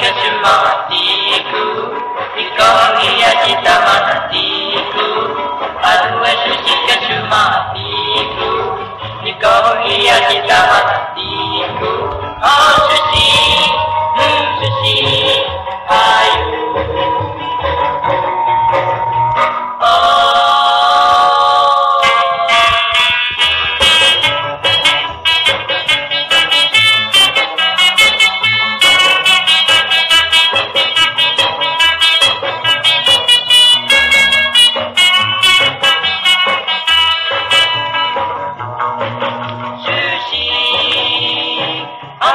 开心往哪